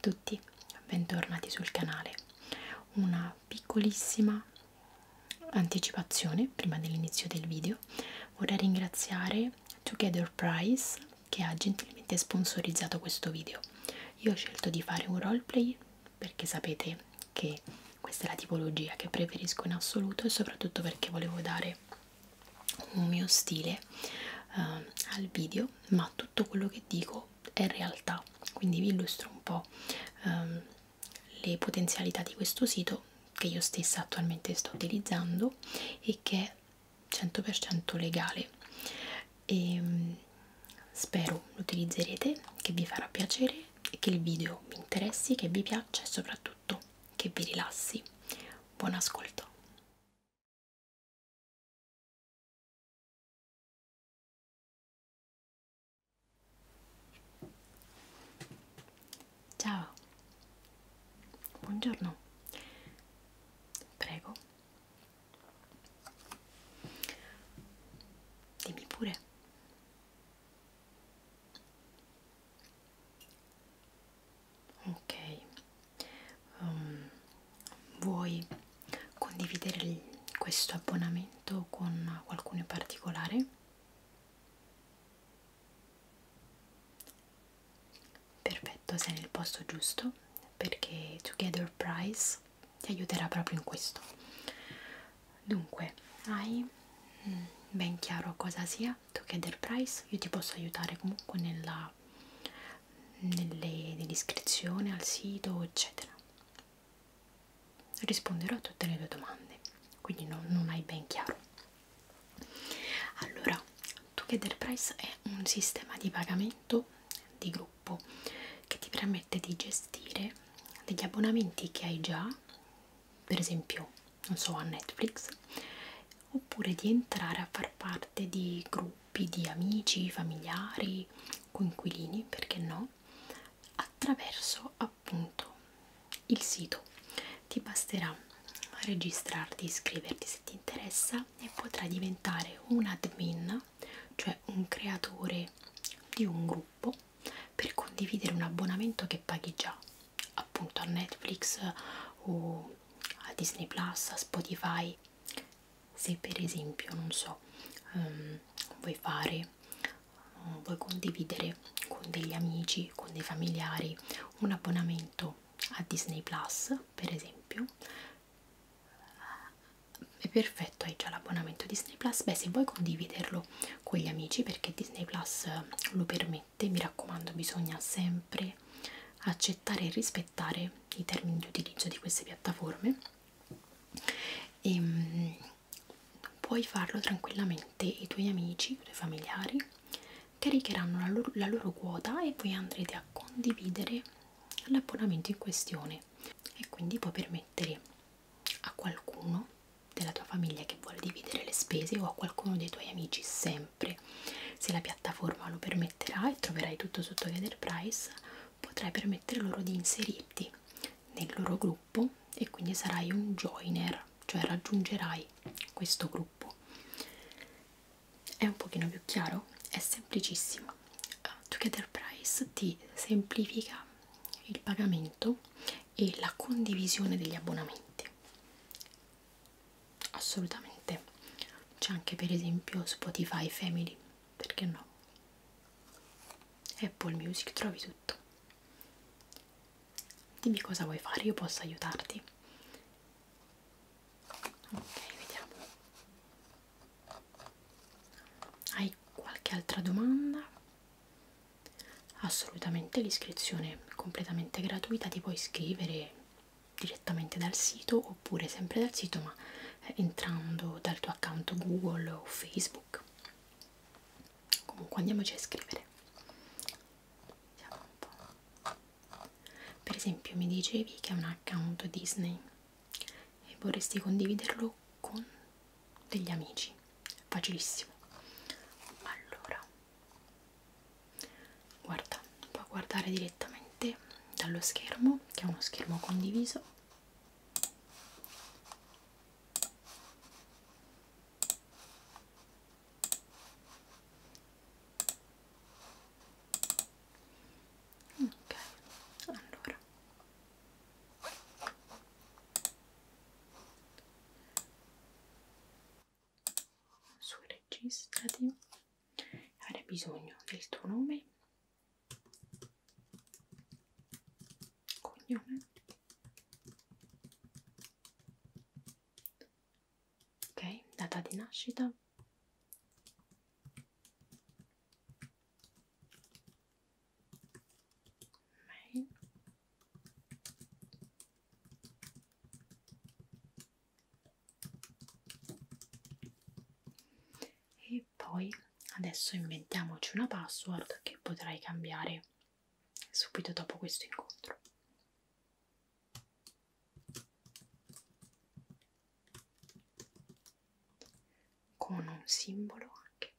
tutti, bentornati sul canale. Una piccolissima anticipazione prima dell'inizio del video. Vorrei ringraziare Together Price che ha gentilmente sponsorizzato questo video. Io ho scelto di fare un roleplay perché sapete che questa è la tipologia che preferisco in assoluto e soprattutto perché volevo dare un mio stile uh, al video ma tutto quello che dico è realtà quindi vi illustro un po' um, le potenzialità di questo sito che io stessa attualmente sto utilizzando e che è 100% legale. E um, spero lo utilizzerete che vi farà piacere che il video vi interessi che vi piaccia e soprattutto che vi rilassi. Buon ascolto buongiorno, prego, dimmi pure. Ok, um, vuoi condividere questo abbonamento con qualcuno in particolare? Perfetto, sei nel posto giusto perché Together Price ti aiuterà proprio in questo. Dunque, hai mm, ben chiaro cosa sia Together Price? Io ti posso aiutare comunque nella nell'iscrizione al sito, eccetera. Risponderò a tutte le tue domande, quindi non, non hai ben chiaro. Allora, Together Price è un sistema di pagamento di gruppo che ti permette di gestire degli abbonamenti che hai già, per esempio, non so, a Netflix, oppure di entrare a far parte di gruppi di amici, familiari, coinquilini, perché no, attraverso appunto il sito. Ti basterà registrarti, iscriverti se ti interessa e potrai diventare un admin, cioè un creatore di un gruppo per condividere un abbonamento che paghi già appunto a Netflix o a Disney Plus, a Spotify. Se per esempio non so um, vuoi fare um, vuoi condividere con degli amici con dei familiari un abbonamento a Disney Plus per esempio è perfetto hai già l'abbonamento Disney Plus. Beh se vuoi condividerlo con gli amici perché Disney Plus lo permette mi raccomando bisogna sempre accettare e rispettare i termini di utilizzo di queste piattaforme. E um, puoi farlo tranquillamente i tuoi amici i tuoi familiari caricheranno la loro, la loro quota e voi andrete a condividere l'abbonamento in questione. E quindi puoi permettere a qualcuno della tua famiglia che vuole dividere le spese o a qualcuno dei tuoi amici sempre. Se la piattaforma lo permetterà e troverai tutto sotto Gather Price potrai permettere loro di inserirti nel loro gruppo e quindi sarai un joiner cioè raggiungerai questo gruppo. È un pochino più chiaro? È semplicissimo. Uh, Together Price ti semplifica il pagamento e la condivisione degli abbonamenti. Assolutamente. C'è anche per esempio Spotify Family perché no? Apple Music trovi tutto dimmi cosa vuoi fare io posso aiutarti. Ok vediamo. Hai qualche altra domanda? Assolutamente l'iscrizione è completamente gratuita ti puoi iscrivere direttamente dal sito oppure sempre dal sito ma entrando dal tuo account Google o Facebook. Comunque andiamoci a iscrivere vediamo un po' per esempio mi dicevi che è un account Disney e vorresti condividerlo con degli amici. Facilissimo. Allora guarda puoi guardare direttamente dallo schermo che è uno schermo condiviso ok allora registrati. Avrei bisogno del tuo nome cognome ok? Data di nascita mail e poi inventiamoci una password che potrai cambiare subito dopo questo incontro. Con un simbolo anche.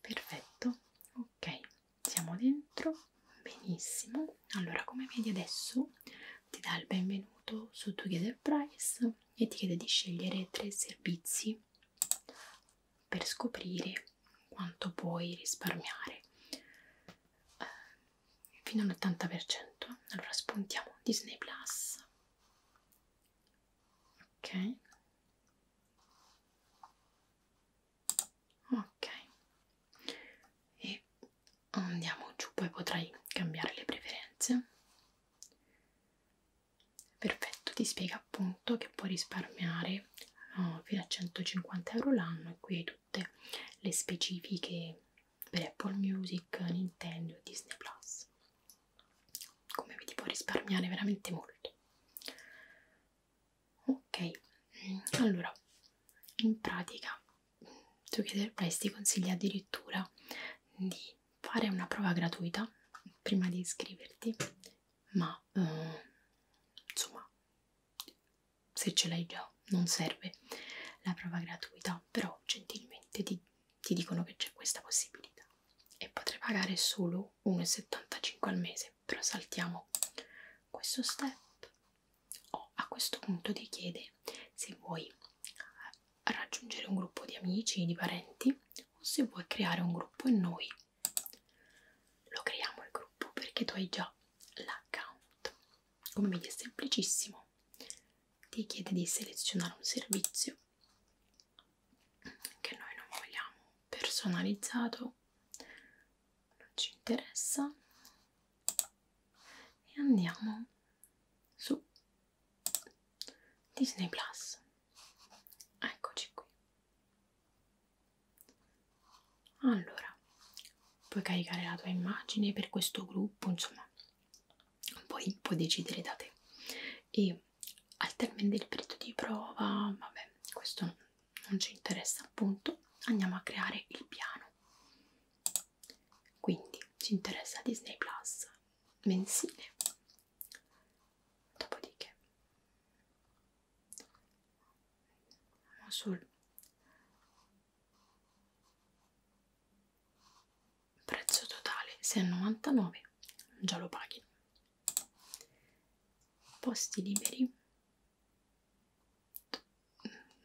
Perfetto. Ok siamo dentro. Benissimo. Allora come vedi adesso ti dà il benvenuto su Together Price e ti chiede di scegliere tre servizi per scoprire quanto puoi risparmiare. Eh, fino all'80% allora spuntiamo Disney Plus. Ok. Ok. E andiamo giù poi potrai cambiare le preferenze perfetto ti spiega appunto che puoi risparmiare no, fino a 150 euro l'anno e qui hai tutte le specifiche per Apple Music, Nintendo e Disney Plus. Come vedi puoi risparmiare veramente molto. Ok allora in pratica Together Price ti consiglia addirittura di fare una prova gratuita prima di iscriverti ma eh, se ce l'hai già non serve la prova gratuita però gentilmente ti, ti dicono che c'è questa possibilità. E potrai pagare solo 1,75 al mese però saltiamo questo step. Oh, a questo punto ti chiede se vuoi raggiungere un gruppo di amici, di parenti o se vuoi creare un gruppo e noi lo creiamo il gruppo perché tu hai già l'account. Come vedi è semplicissimo ti chiede di selezionare un servizio che noi non vogliamo. Personalizzato non ci interessa. E andiamo su Disney Plus. Eccoci qui. Allora puoi caricare la tua immagine per questo gruppo insomma poi puoi decidere da te. E al termine del periodo di prova vabbè questo non ci interessa appunto. Andiamo a creare il piano. Quindi ci interessa Disney Plus mensile. Dopodiché andiamo sul prezzo totale 6,99 già lo paghi. Posti liberi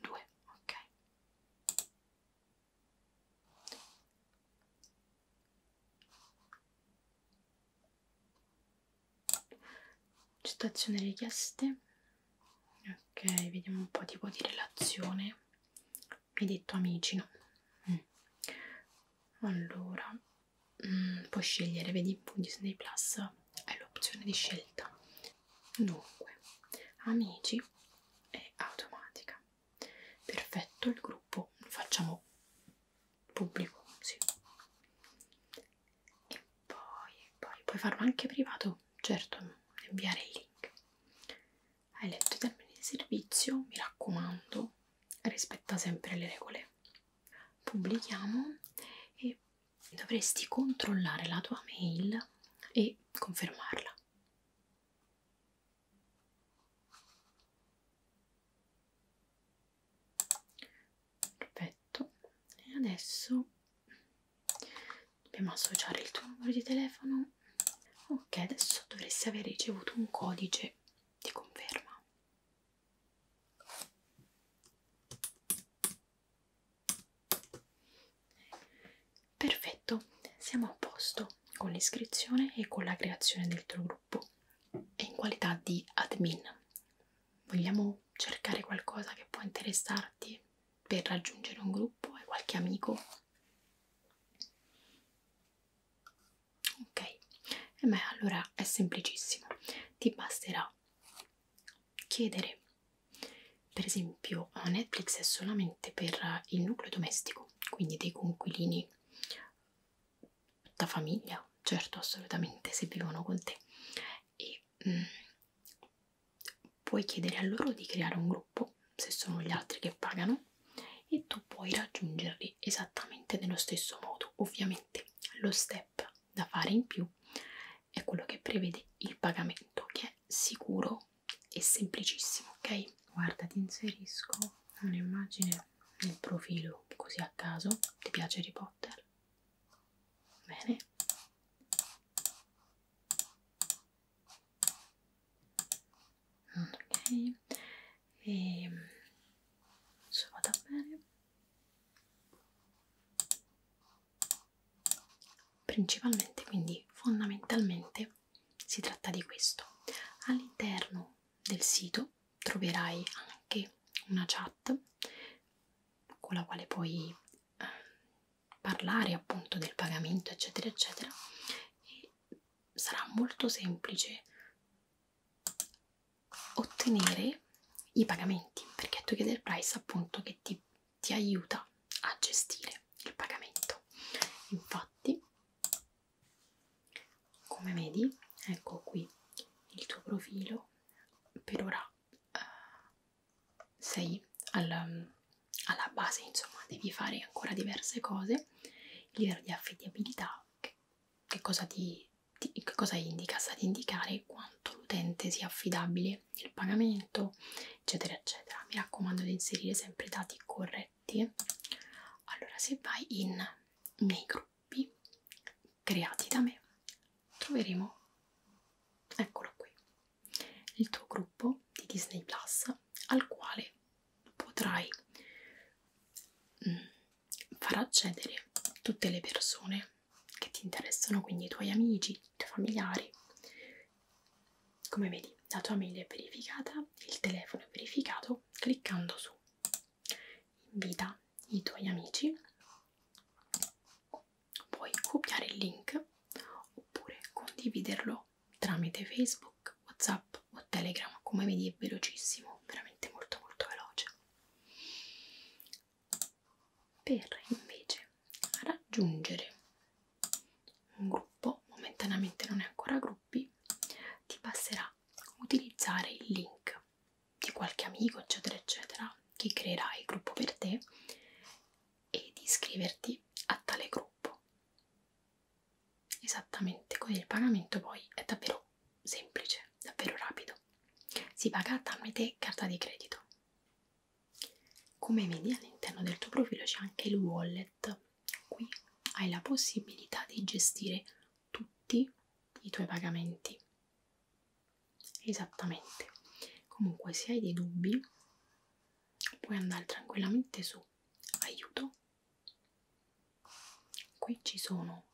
2 ok citazioni richieste. Ok vediamo un po' tipo di relazione. Mi hai detto amici no? Mm. allora mm, puoi scegliere vedi con Disney Plus hai l'opzione di scelta. Dunque amici è automatica. Perfetto il gruppo lo facciamo pubblico sì. E poi, poi puoi farlo anche privato certo inviare il link. Hai letto i termini di servizio? Mi raccomando rispetta sempre le regole. Pubblichiamo e dovresti controllare la tua mail e confermarla. Perfetto. E adesso dobbiamo associare il tuo numero di telefono ok adesso dovresti aver ricevuto un codice di conferma. Perfetto siamo a posto con l'iscrizione e con la creazione del tuo gruppo. E in qualità di admin. Vogliamo cercare qualcosa che può interessarti per raggiungere un gruppo? E qualche amico? Ok e beh allora è semplicissimo. Ti basterà chiedere per esempio Netflix è solamente per il nucleo domestico quindi dei conquilini da famiglia certo assolutamente se vivono con te. E mm, puoi chiedere a loro di creare un gruppo se sono gli altri che pagano e tu puoi raggiungerli esattamente nello stesso modo. Ovviamente lo step da fare in più è quello che prevede il pagamento che è sicuro e semplicissimo ok? Guarda ti inserisco un'immagine nel profilo così a caso. Ti piace Harry Potter? Bene. Ok. E se vada bene. Principalmente quindi fondamentalmente si tratta di questo. All'interno del sito troverai anche una chat con la quale puoi eh, parlare appunto del pagamento eccetera eccetera e sarà molto semplice ottenere i pagamenti perché Together Price appunto che ti, ti aiuta a gestire il pagamento. Infatti come vedi ecco qui il tuo profilo. Per ora uh, sei al, alla base insomma devi fare ancora diverse cose. Il livello di affidabilità che, che cosa ti, ti che cosa indica sta ad indicare quanto l'utente sia affidabile nel pagamento eccetera eccetera. Mi raccomando di inserire sempre i dati corretti. Allora se vai in miei gruppi creati da me troveremo. Eccolo qui. Il tuo gruppo di Disney Plus al quale potrai mm, far accedere tutte le persone che ti interessano, quindi i tuoi amici, i tuoi familiari. Come vedi, la tua mail è verificata, il telefono è verificato, cliccando su invita i tuoi amici, puoi copiare il link condividerlo tramite Facebook, WhatsApp o Telegram, come vedi è velocissimo, veramente molto molto veloce. Per invece raggiungere un gruppo, momentaneamente non è ancora gruppi, ti basterà utilizzare il link di qualche amico, eccetera, eccetera, che creerà il gruppo per te e di iscriverti a tale gruppo. Esattamente con il pagamento poi è davvero semplice, davvero rapido. Si paga tramite carta di credito. Come vedi all'interno del tuo profilo c'è anche il wallet. Qui hai la possibilità di gestire tutti i tuoi pagamenti. Esattamente. Comunque se hai dei dubbi puoi andare tranquillamente su aiuto. Qui ci sono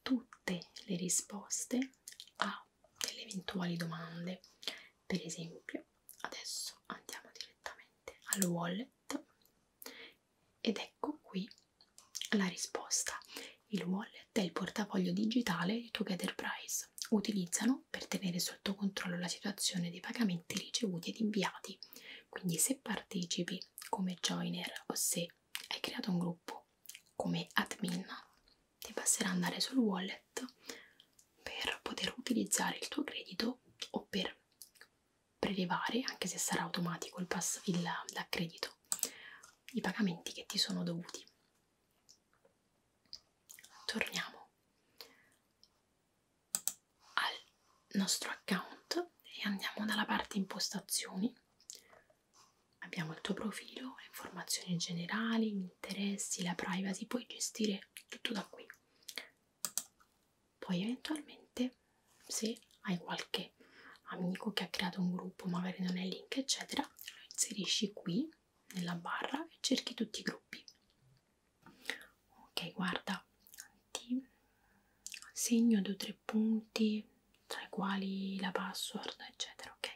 tutte le risposte a delle eventuali domande. Per esempio, adesso andiamo direttamente al wallet ed ecco qui la risposta. Il wallet è il portafoglio digitale di Together Price. Utilizzano per tenere sotto controllo la situazione dei pagamenti ricevuti ed inviati. Quindi se partecipi come joiner o se hai creato un gruppo come admin, ti basterà andare sul wallet per poter utilizzare il tuo credito o per prelevare, anche se sarà automatico l'accredito, i pagamenti che ti sono dovuti. Torniamo al nostro account e andiamo dalla parte impostazioni. Abbiamo il tuo profilo, informazioni generali, gli interessi, la privacy, puoi gestire tutto da qui. Poi eventualmente se hai qualche amico che ha creato un gruppo, magari non è link, eccetera, lo inserisci qui nella barra e cerchi tutti i gruppi. Ok, guarda, ti segno due o tre punti tra i quali la password, eccetera, ok?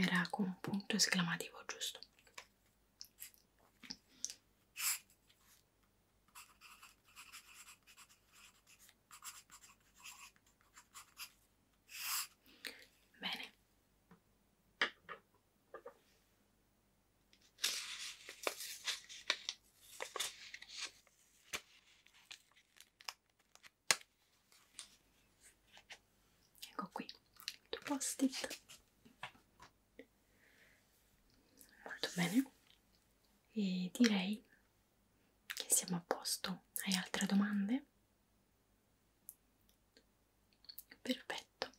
era con un punto esclamativo giusto? Ecco post-it molto bene? E direi che siamo a posto. Hai altre domande? perfetto.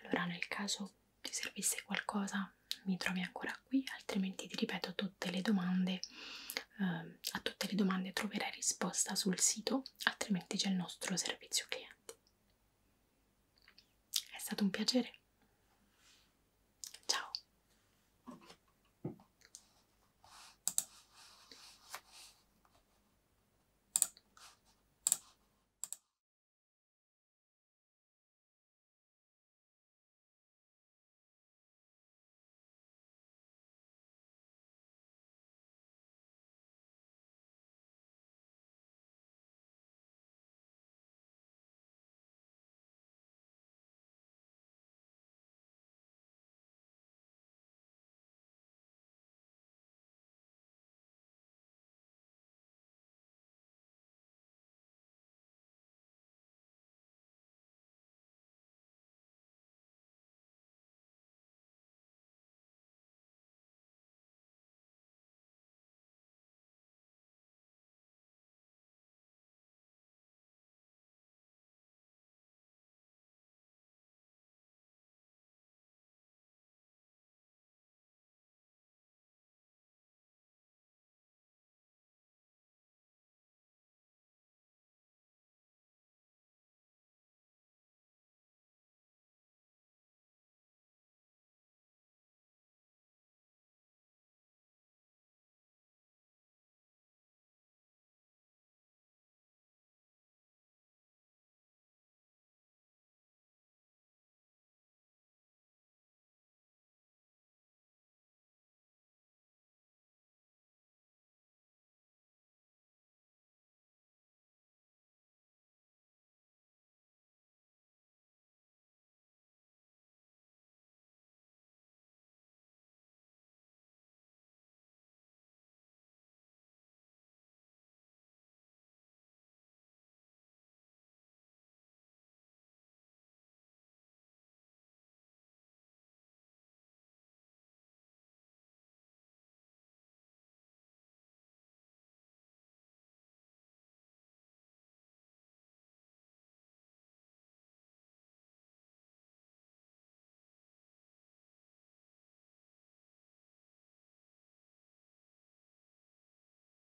Allora nel caso ti servisse qualcosa mi trovi ancora qui altrimenti ti ripeto tutte le domande eh, a tutte le domande troverai risposta sul sito altrimenti c'è il nostro servizio clienti. È stato un piacere